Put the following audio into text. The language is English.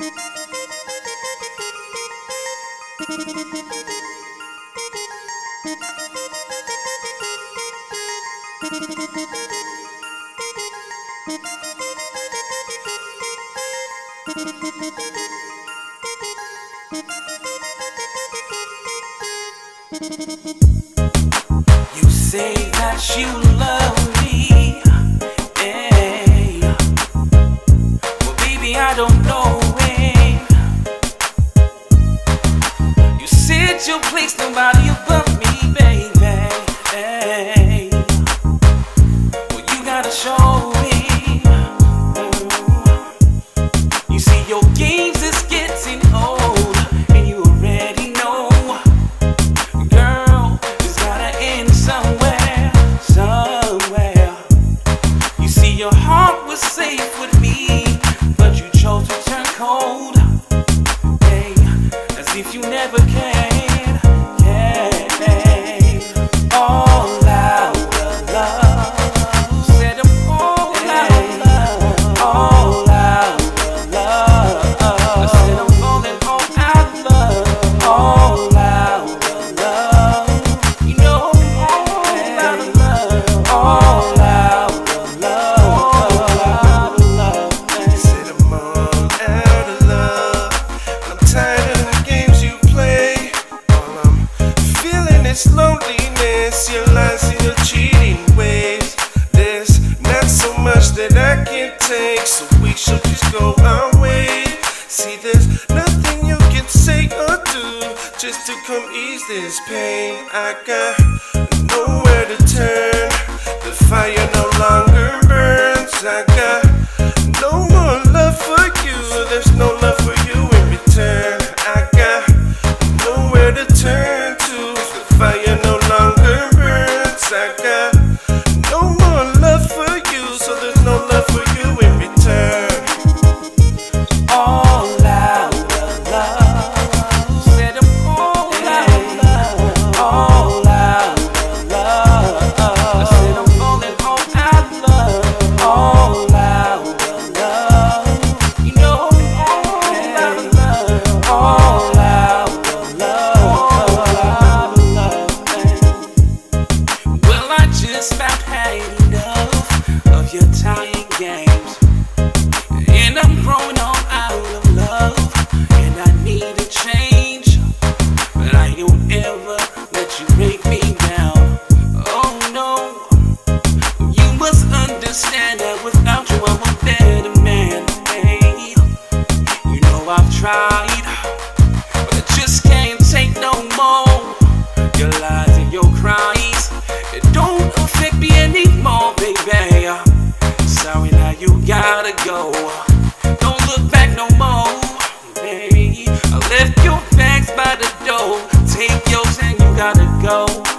You say that you love me, said you'll place nobody above me, baby. Hey. Well, you gotta show me. Mm. You see, your games is getting old, and you already know. Girl, it's gotta end somewhere, somewhere. You see, your heart was safe with feeling is loneliness, your lies and your cheating ways. There's not so much that I can take, so we should just go our way. See, there's nothing you can say or do just to come ease this pain. I got nowhere to turn. The fire no longer burns. Break me down. Oh no. You must understand that without you I'm a man. You know I've tried. But I just can't take no more. Your lies and your cries. It don't affect me anymore, baby. Sorry, now you gotta go. Don't look back no more, baby. I left your bags by the door. Take go.